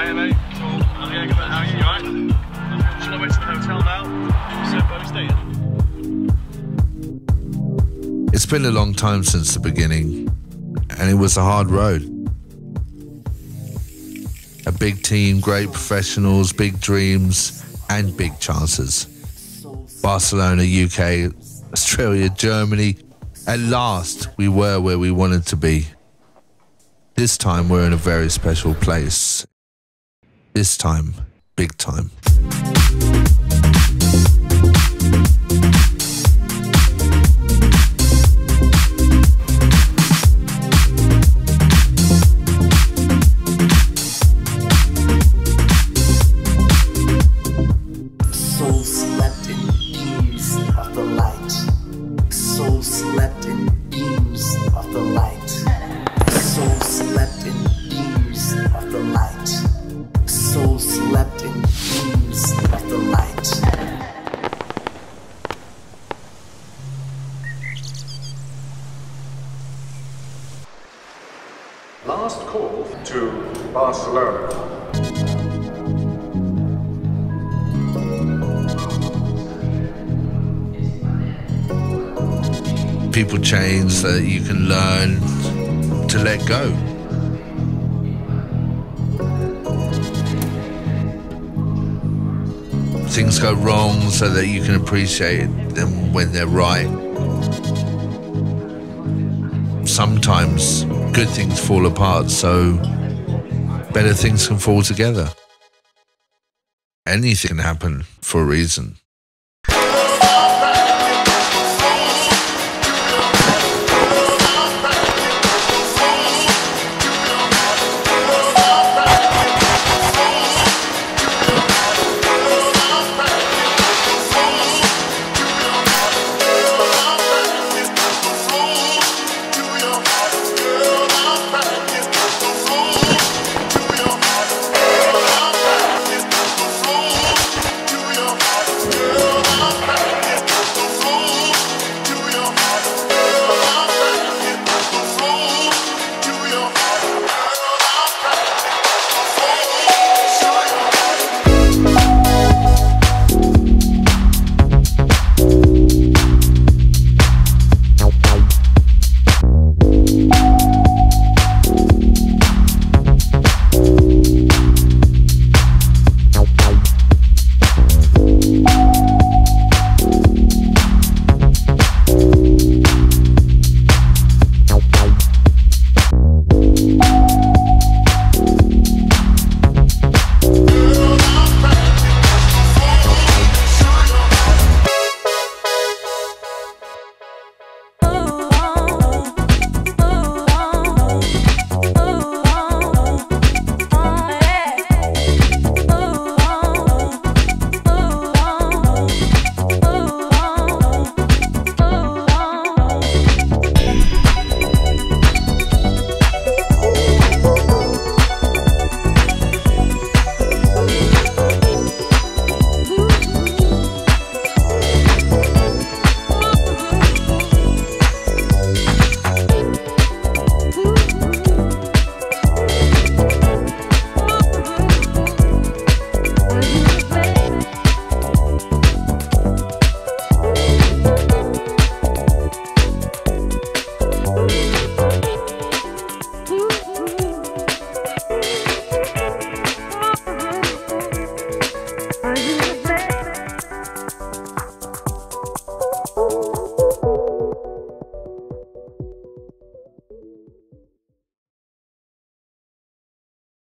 Man. How are you? Alright? Should I wait to the hotel now? So, where we staying? It's been a long time since the beginning, and it was a hard road. A big team, great professionals, big dreams, and big chances. Barcelona, UK, Australia, Germany. At last, we were where we wanted to be. This time, we're in a very special place. This time, big time. Soul slept in beams of the light. Last call to Barcelona. People change so that you can learn to let go. Things go wrong so that you can appreciate them when they're right. Sometimes good things fall apart, so better things can fall together. Anything can happen for a reason. Thank you.